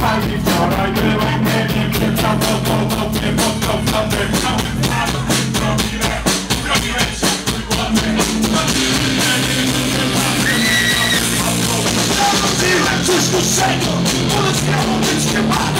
pali wczoraj byłem, nie wiem gdzie czało to dobrze, bo to wtedy Cóż muszego, bo to chciało być chyba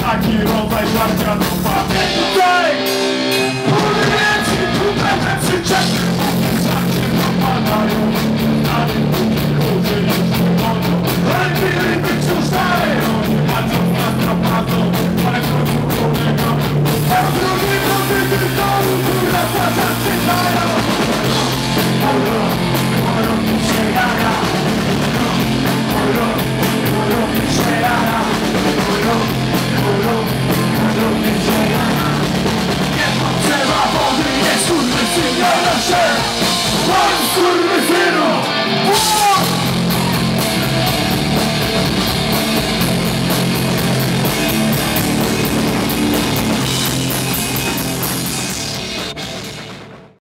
Aqui não vai guardar no papel Vem!